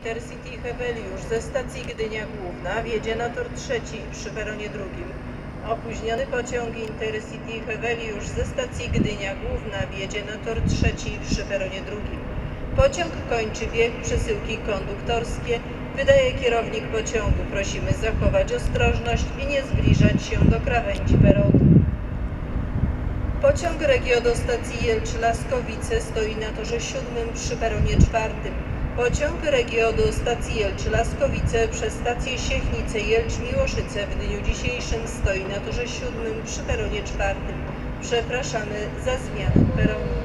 Intercity Heveliusz ze stacji Gdynia Główna wjedzie na tor trzeci przy peronie drugim. Opóźniony pociąg Intercity Heveliusz ze stacji Gdynia Główna wjedzie na tor trzeci przy peronie drugim. Pociąg kończy bieg przesyłki konduktorskie. Wydaje kierownik pociągu. Prosimy zachować ostrożność i nie zbliżać się do krawędzi peronu. Pociąg Regio do stacji Jelczy-Laskowice stoi na torze siódmym przy peronie czwartym. Pociąg Regio do stacji Jelczy-Laskowice przez stację Siechnice Jelcz-Miłoszyce w dniu dzisiejszym stoi na torze siódmym przy peronie czwartym. Przepraszamy za zmianę peronu.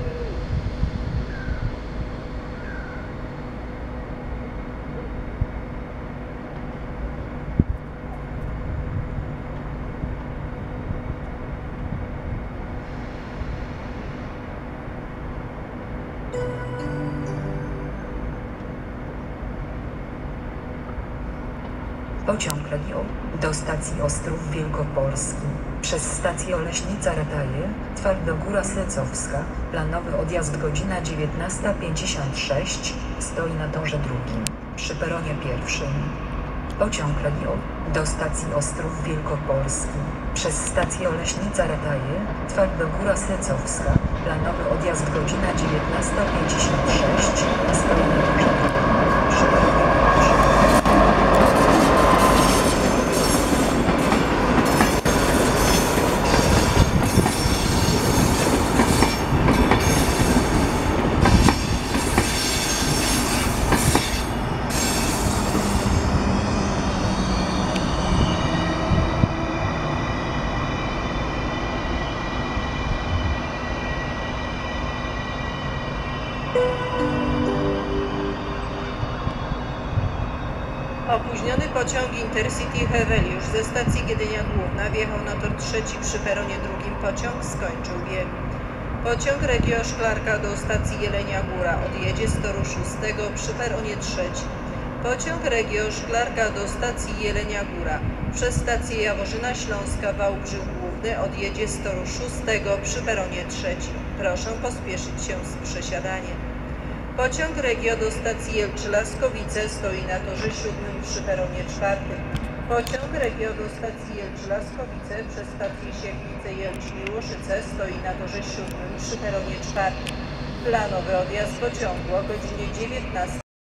Pociąg Regio do stacji Ostrów Wielkopolski. Przez stację Oleśnica Rataje, Twardogóra Slecowska, planowy odjazd godzina 19.56, stoi na torze drugim, przy peronie pierwszym. Pociąg Regio do stacji Ostrów Wielkopolski. Przez stację Oleśnica Rataje, Twardogóra Slecowska, planowy odjazd godzina 19.56, stoi na torze drugim, przy peronie pierwszym. Opóźniony pociąg Intercity Heveliusz ze stacji Gdynia Główna wjechał na tor trzeci przy peronie drugim. Pociąg skończył bieg. Pociąg Regio Szklarka do stacji Jelenia Góra odjedzie z toru szóstego przy peronie trzecim. Pociąg Regio Szklarka do stacji Jelenia Góra przez stację Jaworzyna Śląska Wałbrzych Główny odjedzie z toru szóstego przy peronie trzecim. Proszę pospieszyć się z przesiadaniem. Pociąg Regio do stacji Jelczy-Laskowice stoi na torze siódmym przy peronie czwartym. Pociąg Regio do stacji Jelczy-Laskowice przez stację Siechnice Jelcz-Miłoszyce stoi na torze siódmym przy peronie czwartym. Planowy odjazd pociągu o godzinie 19.